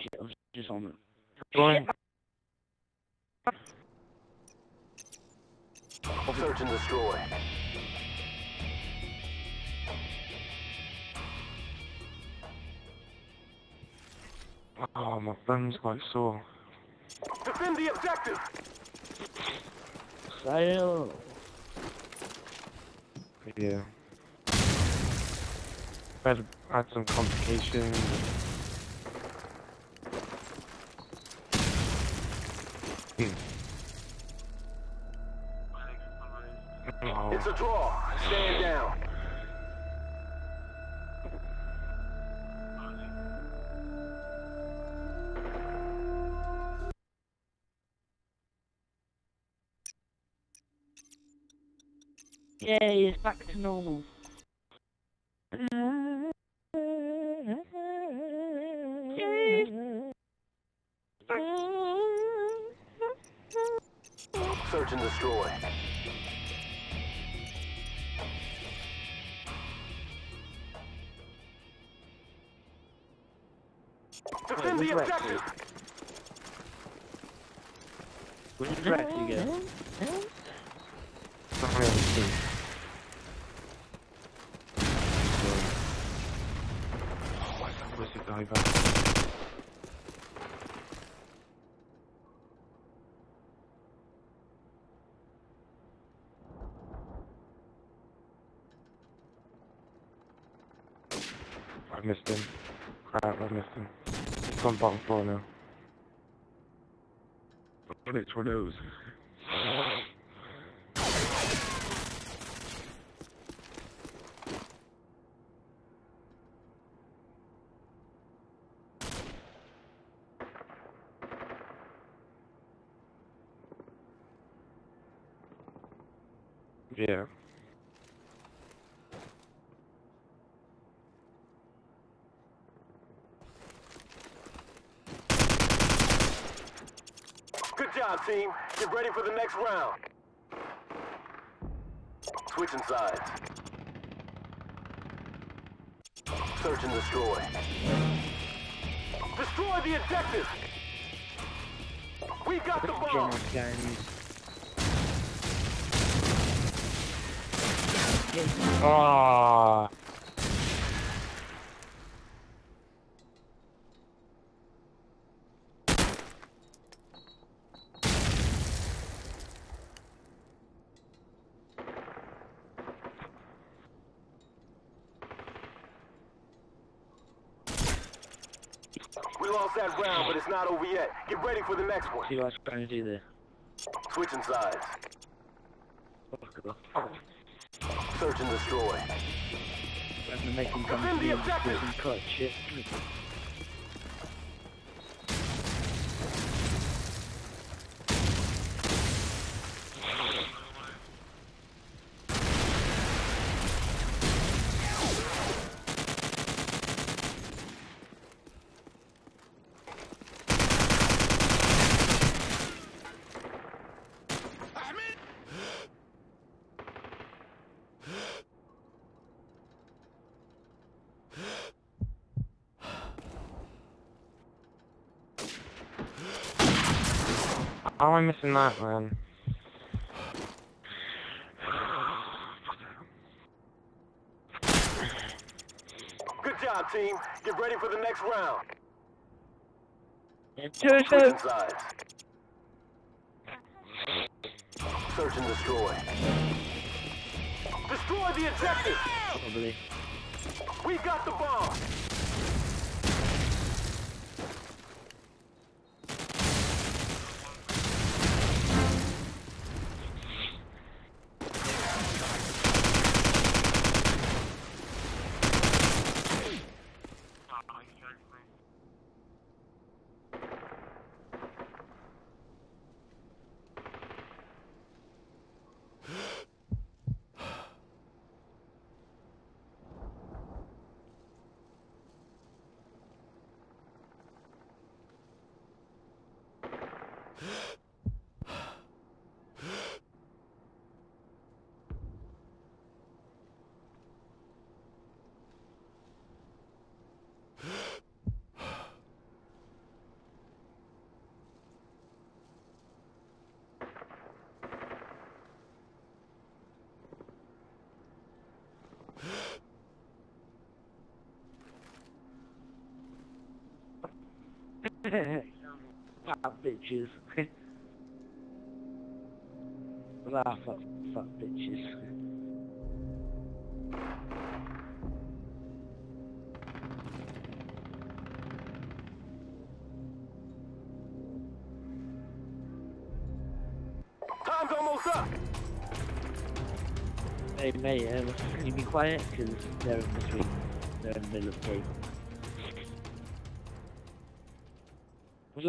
Shit, I was just on it. Going. Search and destroy. Oh, my thumb's quite sore. Defend the objective. Sail. Yeah. Had had some complications. Oh, It's draw. Stand down. Yay, it's back to normal. Search and destroy. That wizard diver? I missed him. Crap, I missed him. He's on bottom floor now. What it's of. Yeah. Good job, team. Get ready for the next round. Switching sides. Search and destroy. Destroy the objective! We got the bomb! General ah. guns. Ah. We lost that round, but it's not over yet. Get ready for the next one. See what I was trying to do there. Switching sides. Search and destroy. I'm him come to the me and do objective. cut How am I missing that, man? Good job, team. Get ready for the next round. Sides. Search and destroy. Destroy the objective! Probably. We got the bomb! Fat bitches. Laugh at fat bitches. Time's almost up. Hey mate, um, can you be quiet? Because they're in between. They're in the middle of the game. What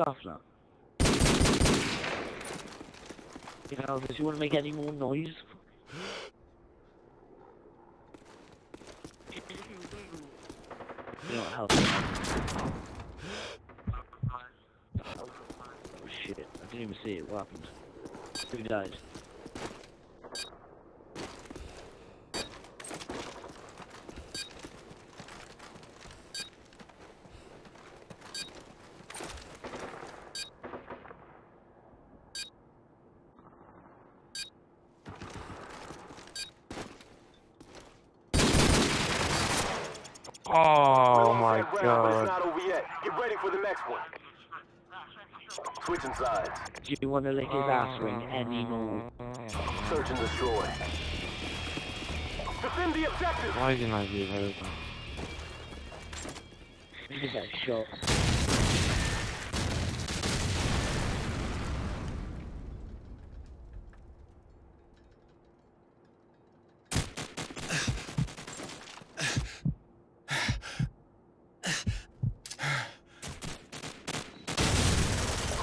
you know, does you want to make any more noise? You know what help? Oh shit, I didn't even see it, what happened? Who died? Oh We my lost that round, it's god. not over yet. Get ready for the next one. Switching sides. Do you want to lick his ass ring anymore? Search and destroy. Defend the objective. Why didn't I do those? Give that shot.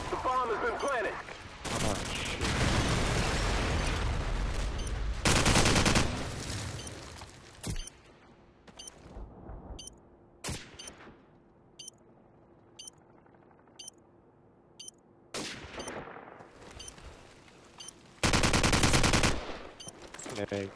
The bomb has been planted. Oh shit. Okay.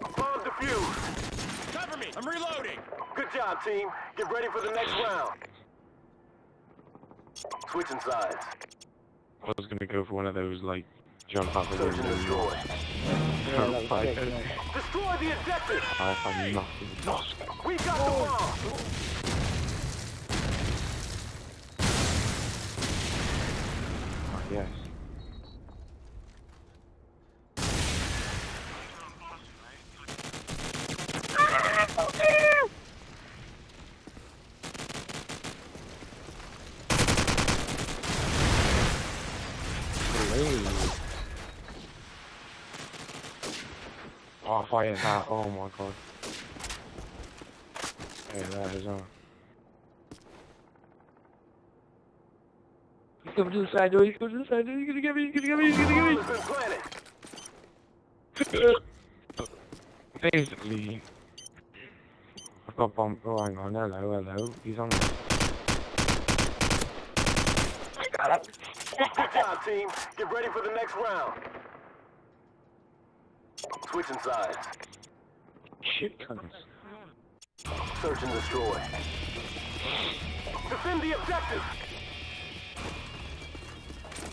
Bomb defused. Cover me! I'm reloading! Good job, team. Get ready for the next round. Switching sides. I was gonna go for one of those like jump out the Search and window. destroy. Yeah, that was Fight sick, Destroy the objective. I have nothing. We've got the bomb. Oh, yes. Oh, fire that. Oh my god. Hey, that is on. He's coming to the side door, he's coming to the side door, he's gonna get me, he's gonna get me, he's gonna get me. Bomb has been planted. Basically, I've got bomb. Oh, hang on. Hello, hello. He's on. I Good job, team. Get ready for the next round. Switching sides. Shit cunts. Search and destroy. Defend the objective.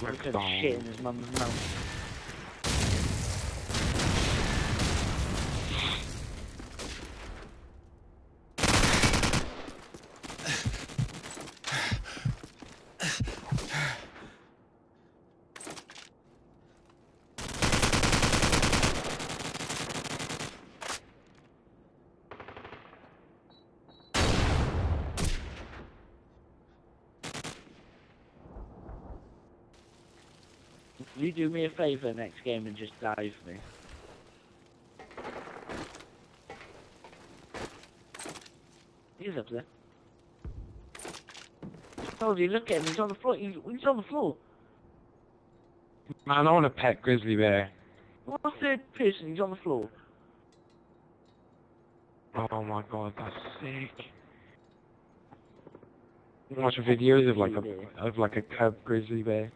Look at the shit in his mum's mouth. You do me a favour next game and just dive me. He's up there. I told you, look at him, he's on the floor, he's, he's on the floor. Man, I want a pet grizzly bear. What's the person, he's on the floor. Oh my god, that's sick. Watch videos of like a of like a cub grizzly bear.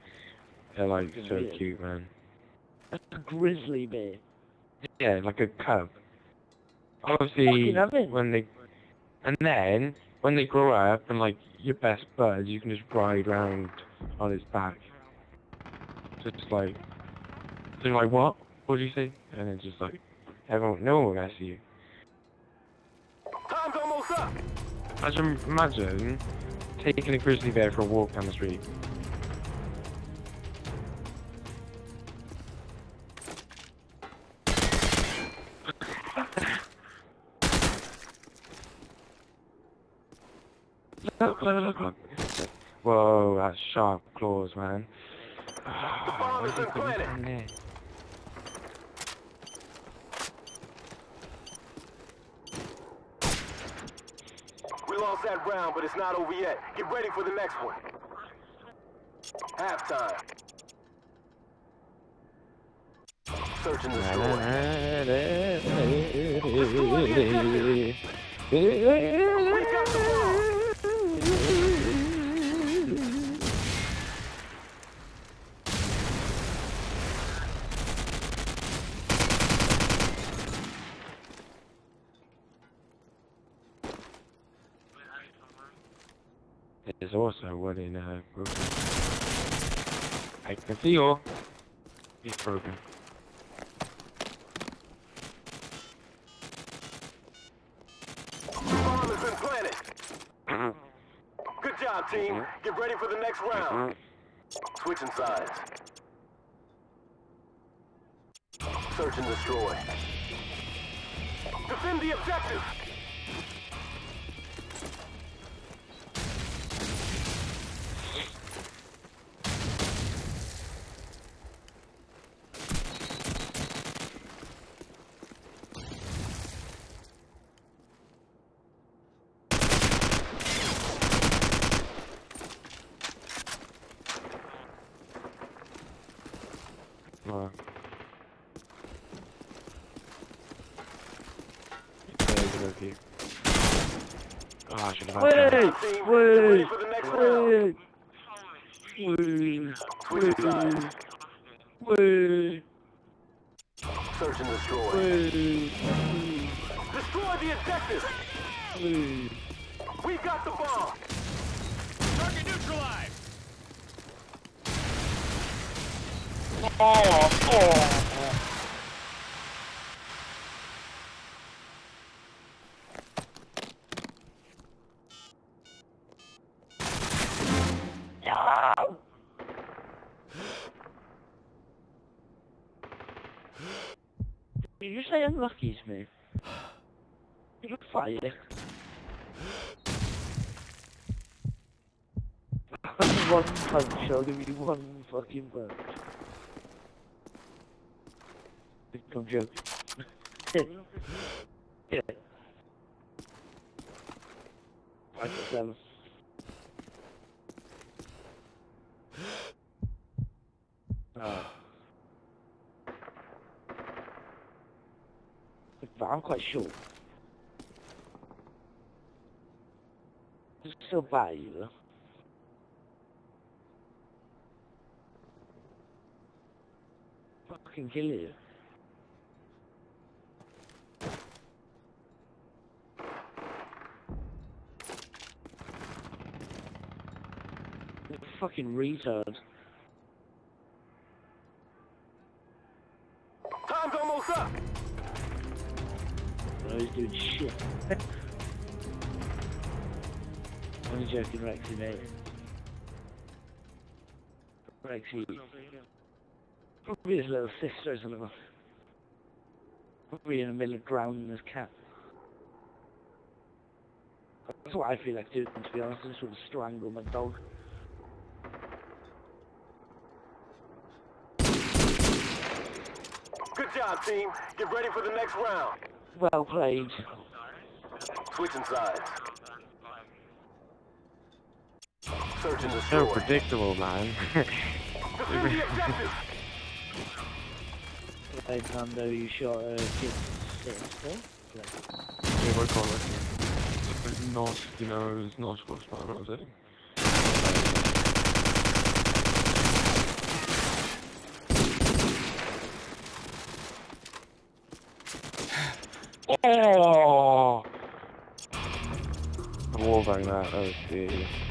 They're like so Weird. cute, man. A grizzly bear. Yeah, like a cub. Obviously, Fucking have it. when they and then when they grow up and like your best bud, you can just ride round on his back. Just like, so you're like what? what do you say? And then just like, everyone, no one will see you. Time's almost up. Imagine, imagine taking a grizzly bear for a walk down the street. Whoa, that's sharp claws, man. bomb has been planted. We lost that round, but it's not over yet. Get ready for the next one. Halftime. Search and destroy. We got the bomb. There's also in uh, broken. I can you. He's broken. Bomb has been planted. Good job, team. Get ready for the next round. Switching sides. Search and destroy. Defend the objective. Well. It's very good of you. Oh, I should have had Wait! that. Team, get Wait! ready for the next round. Wait! Wait! Wait! Search and destroy. Wait! Destroy the objective. Wait! We got the bomb. Target neutralized! Did you say unlucky, Smith? You're fired. one punch, I'll give you one fucking punch. I'm joking. yeah. Five to seven. Oh. But I'm quite sure. It's still bad, you. Fucking kill you. You fucking retard. Joking, Rexxy, mate. Rexxy. Probably his little sister or something. Probably in the middle of drowning his cat. That's what I feel like doing, to be honest. I just want to strangle my dog. Good job, team. Get ready for the next round. Well played. Switching sides. Search and So predictable, man. Defend the objective. You shot a kid sitting still. yeah, what call it? It's not, you know, it's not what's what I'm saying. Oh! I wall bang that, that was serious. Hoorah!